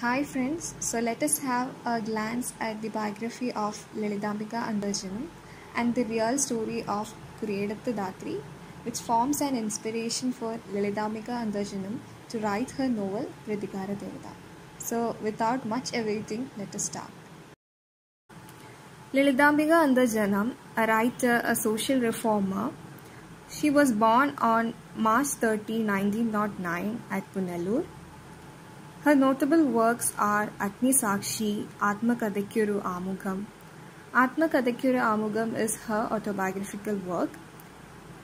Hi friends, so let us have a glance at the biography of Lalithambika Antharjanam and the real story of Kuriyedatha Thathri, which forms an inspiration for Lalithambika Antharjanam to write her novel Pradikara Devata. So without much awaiting, let us start. Lalithambika Antharjanam, a writer, a social reformer, she was born on March 30, 1909 at Punalur. Her notable works are Agni Sakshi, Atma Kadakuru Amugam. Atma Kadakuru Amugam is her autobiographical work.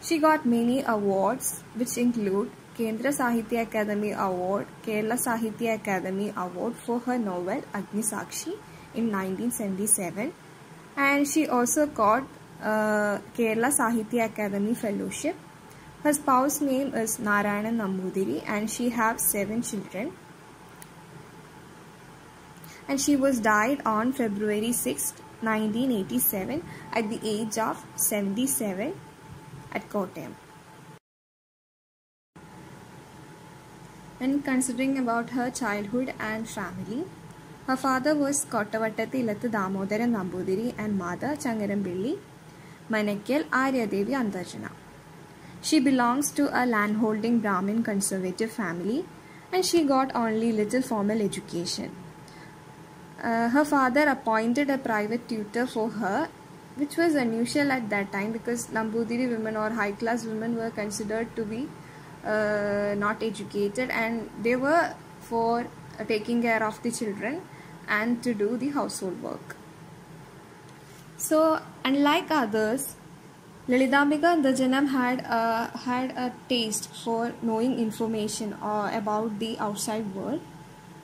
She got many awards, which include Kendra Sahitya Academy Award, Kerala Sahitya Academy Award for her novel Agni Sakshi in 1977, and she also got uh, Kerala Sahitya Academy Fellowship. Her spouse name is Narayanan Nambudiri and she has seven children and she was died on February 6, 1987 at the age of 77 at Kottayam. When considering about her childhood and family, her father was Kottavattati Ilathu Damodaran Nambudiri and mother Changarambilli Manakkal Aryadevi Andarjana. She belongs to a landholding Brahmin conservative family and she got only little formal education. Uh, her father appointed a private tutor for her, which was unusual at that time because Nambudiri women or high class women were considered to be uh, not educated and they were for uh, taking care of the children and to do the household work. So, unlike others, Lalithambika Antharjanam had a, had a taste for knowing information uh, about the outside world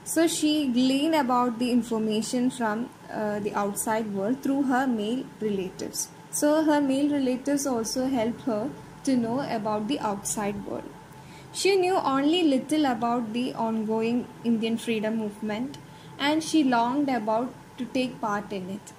so she gleaned about the information from uh, the outside world through her male relatives. So her male relatives also helped her to know about the outside world. She knew only little about the ongoing Indian freedom movement and she longed about to take part in it.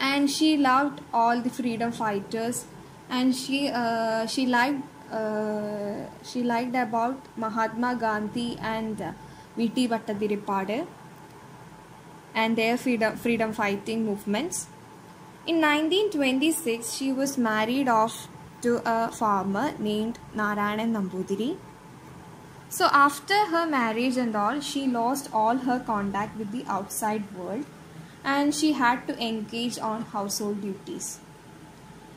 And she loved all the freedom fighters and she uh, she liked uh, she liked about Mahatma Gandhi and V.T. Bhattathiripad and their freedom, freedom fighting movements. In 1926, she was married off to a farmer named Narayanan Nambudiri. So after her marriage and all, she lost all her contact with the outside world and she had to engage on household duties.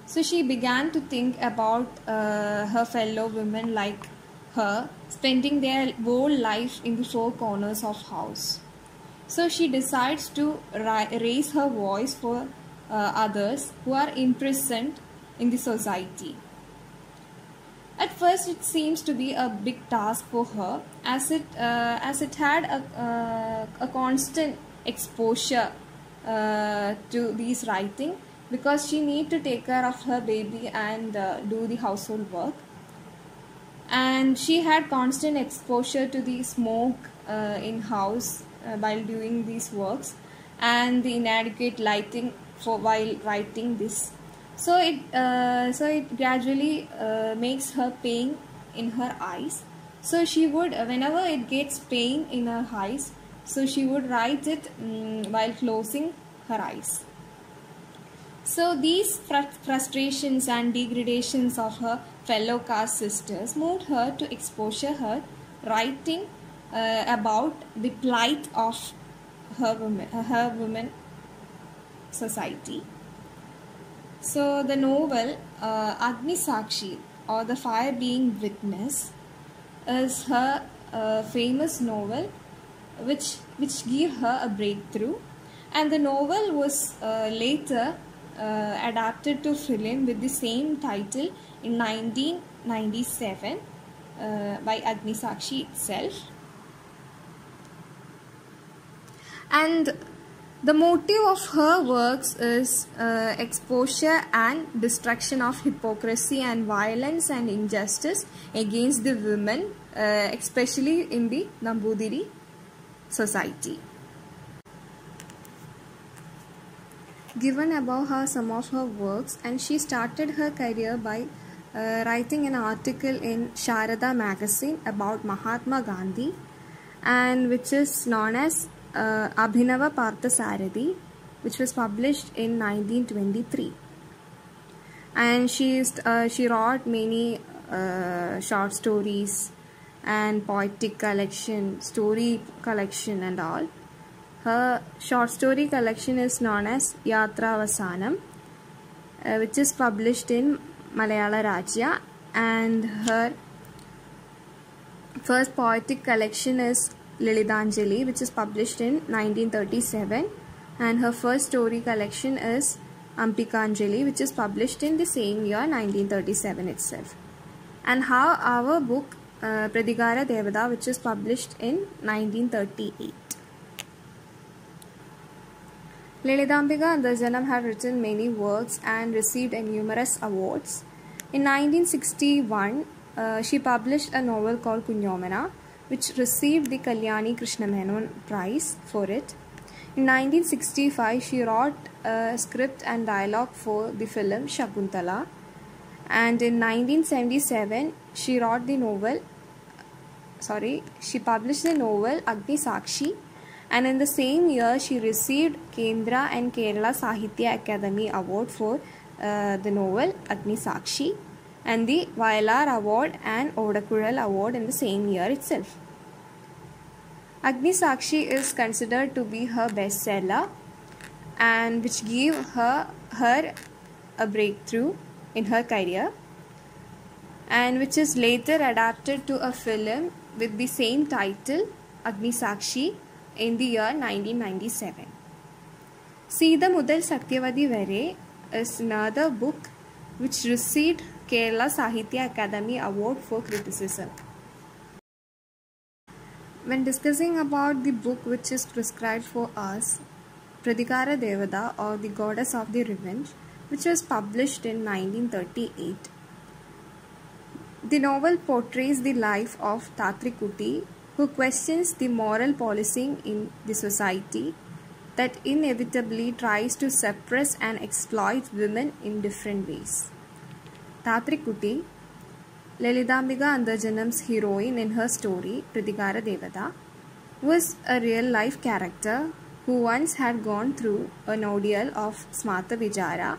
So she began to think about uh, her fellow women like her spending their whole life in the four corners of house. So she decides to raise her voice for uh, others who are imprisoned in the society. At first it seems to be a big task for her as it uh, as it had a, uh, a constant exposure uh, to these writing because she need to take care of her baby and uh, do the household work and she had constant exposure to the smoke uh, in house uh, while doing these works and the inadequate lighting for while writing this. So it uh, so it gradually uh, makes her pain in her eyes. So she would whenever it gets pain in her eyes so she would write it um, while closing her eyes so these fr frustrations and degradations of her fellow caste sisters moved her to exposure her writing uh, about the plight of her women, her women society. So the novel uh, Agni Sakshi or the fire being witness is her uh, famous novel which which gave her a breakthrough and the novel was uh, later uh, adapted to film with the same title in 1997 uh, by Agni Sakshi itself. And the motive of her works is uh, exposure and destruction of hypocrisy and violence and injustice against the women, uh, especially in the Nambudiri society. Given above her some of her works and she started her career by uh, writing an article in Sharada magazine about Mahatma Gandhi and which is known as uh, Abhinava Parthasarathi, which was published in 1923. And she, uh, she wrote many uh, short stories and poetic collection, story collection, and all. Her short story collection is known as Yatra Vasanam, uh, which is published in Malayala Rajya, and her first poetic collection is Lalithanjali, which is published in 1937, and her first story collection is Ambikanjali, which is published in the same year 1937 itself. And how our book uh, Pradigara Devada, which is published in 1938. Lalithambika Antharjanam had written many works and received numerous awards. In 1961, uh, she published a novel called Kunyomana, which received the Kalyani Krishnamenon Prize for it. In 1965, she wrote a script and dialogue for the film Shakuntala. And in 1977, she wrote the novel, sorry, she published the novel Agni Sakshi. And in the same year, she received Kendra and Kerala Sahitya Academy Award for uh, the novel Agni Sakshi and the Vayalar Award and Odakkuzhal Award in the same year itself. Agni Sakshi is considered to be her bestseller and which gave her her a breakthrough in her career and which is later adapted to a film with the same title Agni Sakshi in the year 1997. Sita Mudal Satyavadi Vare is another book which received Kerala Sahitya Academy Award for criticism. When discussing about the book which is prescribed for us, Pradikara Devada or the Goddess of the Revenge, which was published in 1938. The novel portrays the life of Thathri Kuti, who questions the moral policing in the society that inevitably tries to suppress and exploit women in different ways. Thathri Kuti, Lalithambika Antharjanam's heroine in her story, Pradigara Devada, was a real life character who once had gone through an ordeal of Smarta Vijara,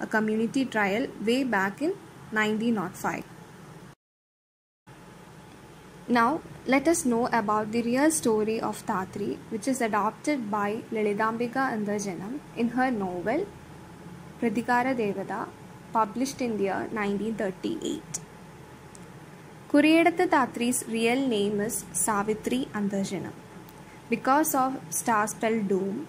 a community trial way back in 1905. Now, let us know about the real story of Thathri, which is adopted by Lalithambika Antharjanam in her novel Pradikara Devada, published in the year 1938. Kuriyedatha Thathri's real name is Savitri Andajanam. Because of star spell doom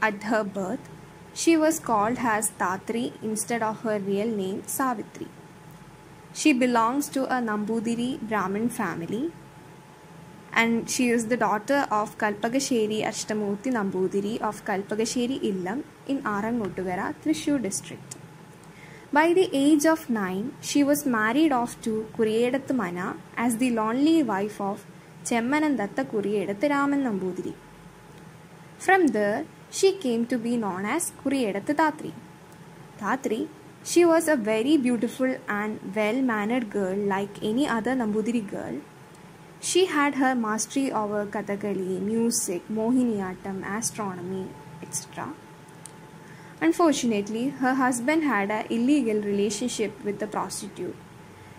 at her birth, she was called as Thathri instead of her real name Savitri. She belongs to a Nambudiri Brahmin family and she is the daughter of Kalpagasheri Ashtamurti Nambudiri of Kalpagasheri Illam in Arangotuvera, Thrissur district. By the age of nine, she was married off to Kuriyedathu Mana as the lonely wife of Chemmanandatta Kuriyedathu Raman Nambudiri. From there, she came to be known as Kuriyedathu Thathri. Thathri she was a very beautiful and well mannered girl like any other Nambudiri girl. She had her mastery over Kathakali, music, Mohiniyattam, astronomy, etc. Unfortunately, her husband had an illegal relationship with a prostitute.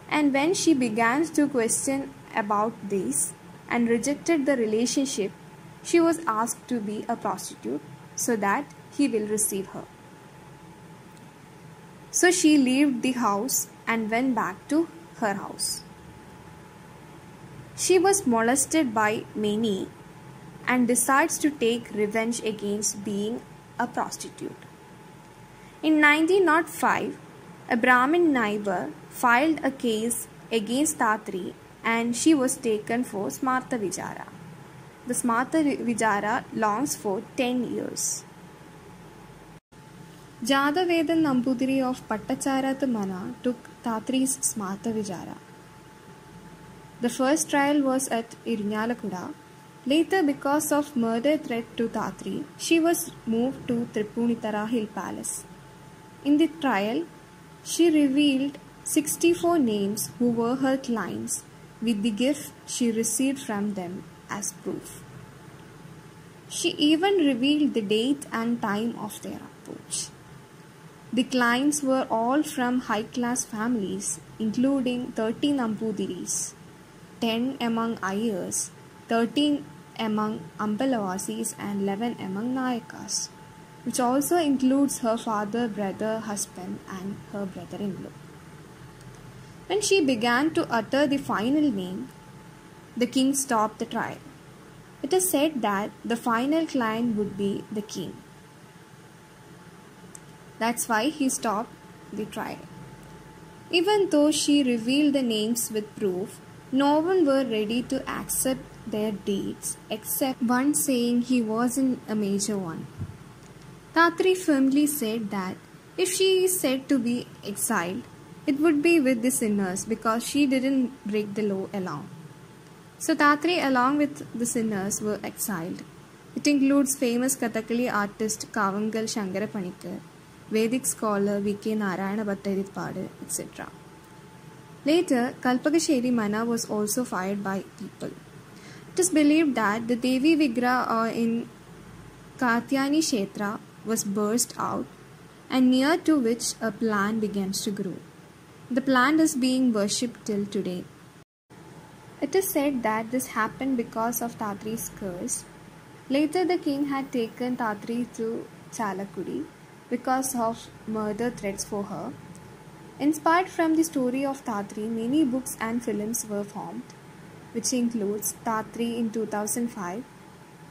And when she began to question about this and rejected the relationship, she was asked to be a prostitute so that he will receive her. So she left the house and went back to her house. She was molested by many and decides to take revenge against being a prostitute. In 1905, a Brahmin neighbor filed a case against Thathri and she was taken for Smarta Vijara. The Smarta Vijara longs for 10 years. Jadavedan Nambudiri of Pattacharathu Mana took Thathri's Smarta Vijara. The first trial was at Irinjalakuda. Later, because of murder threat to Thathri, she was moved to Tripunithura Hill Palace. In the trial, she revealed 64 names who were her clients with the gift she received from them as proof. She even revealed the date and time of their approach. The clients were all from high class families, including 13 Nambudiris, 10 among Ayers, 13 among Ambalavasis, and 11 among Nayakas, which also includes her father, brother, husband, and her brother in law. When she began to utter the final name, the king stopped the trial. It is said that the final client would be the king. That's why he stopped the trial. Even though she revealed the names with proof, no one were ready to accept their deeds except one saying he wasn't a major one. Thathri firmly said that if she is said to be exiled, it would be with the sinners because she didn't break the law alone. So Thathri, along with the sinners, were exiled. It includes famous Kathakali artist Kavangal Shankara Panikar, Vedic scholar V.K. Narayana etc. Later, Kalpakasheri Mana was also fired by people. It is believed that the Devi Vigraha uh, in Katyani Kshetra was burst out and near to which a plant begins to grow. The plant is being worshipped till today. It is said that this happened because of Thathri's curse. Later, the king had taken Thathri to Chalakudi because of murder threats for her. Inspired from the story of Thathri, many books and films were formed, which includes Thathri in 2005,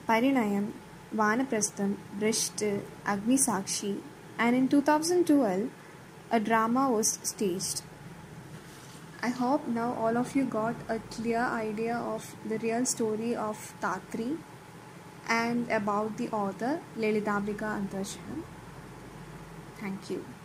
Parinayam, Vanaprastham, Brishta, Agni Sakshi, and in 2012, a drama was staged. I hope now all of you got a clear idea of the real story of Thathri and about the author Lalitabika Antarshan. Thank you.